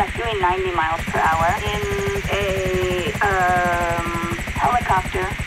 suspect doing 90 miles per hour in a um, helicopter.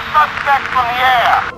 The suspect from the air.